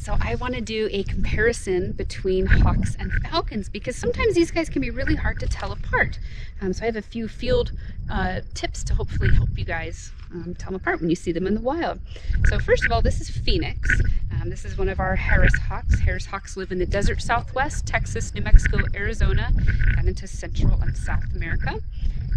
So I want to do a comparison between hawks and falcons because sometimes these guys can be really hard to tell apart. Um, so I have a few field uh, tips to hopefully help you guys um, tell them apart when you see them in the wild. So first of all, this is Phoenix. Um, this is one of our Harris hawks. Harris hawks live in the desert southwest, Texas, New Mexico, Arizona, and into Central and South America.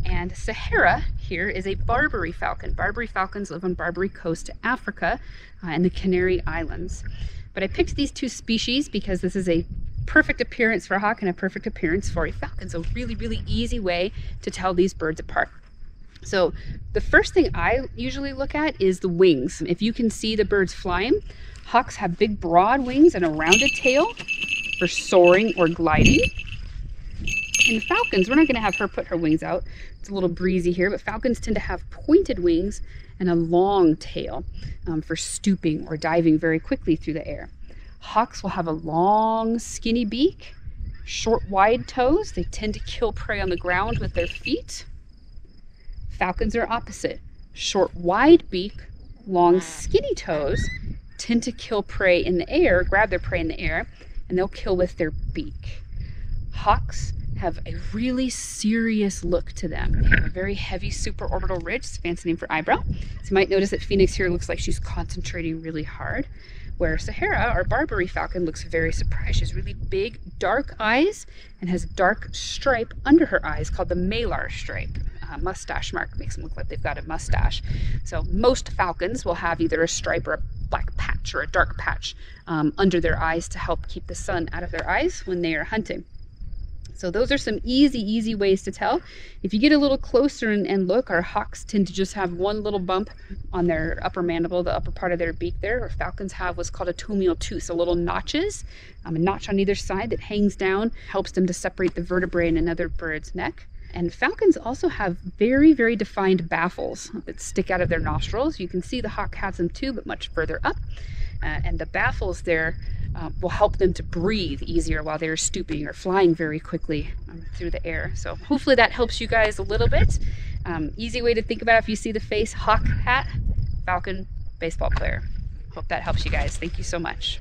And Sahara here is a Barbary falcon. Barbary falcons live on Barbary Coast, Africa, uh, and the Canary Islands. But I picked these two species because this is a perfect appearance for a hawk and a perfect appearance for a falcon. So really, really easy way to tell these birds apart. So the first thing I usually look at is the wings. If you can see the birds flying, hawks have big broad wings and a rounded tail for soaring or gliding. And falcons, we're not going to have her put her wings out. It's a little breezy here, but falcons tend to have pointed wings and a long tail um, for stooping or diving very quickly through the air. Hawks will have a long, skinny beak, short, wide toes. They tend to kill prey on the ground with their feet. Falcons are opposite. Short, wide beak, long, skinny toes tend to kill prey in the air, grab their prey in the air, and they'll kill with their beak. Hawks have a really serious look to them. They have a very heavy supraorbital ridge, it's a fancy name for eyebrow. So you might notice that Phoenix here looks like she's concentrating really hard, where Sahara, our Barbary falcon, looks very surprised. She has really big, dark eyes and has a dark stripe under her eyes called the malar stripe. Uh, mustache mark makes them look like they've got a mustache. So most falcons will have either a stripe or a black patch or a dark patch um, under their eyes to help keep the sun out of their eyes when they are hunting. So those are some easy, easy ways to tell. If you get a little closer and, and, look, our hawks tend to just have one little bump on their upper mandible, the upper part of their beak there. Our falcons have what's called a tomial tooth, so little notches, um, a notch on either side that hangs down, helps them to separate the vertebrae in another bird's neck. And falcons also have very, very defined baffles that stick out of their nostrils. You can see the hawk has them too, but much further up. Uh, and the baffles there um, will help them to breathe easier while they're stooping or flying very quickly um, through the air. So hopefully that helps you guys a little bit. Um, easy way to think about it if you see the face, hawk hat, falcon, baseball player. Hope that helps you guys. Thank you so much.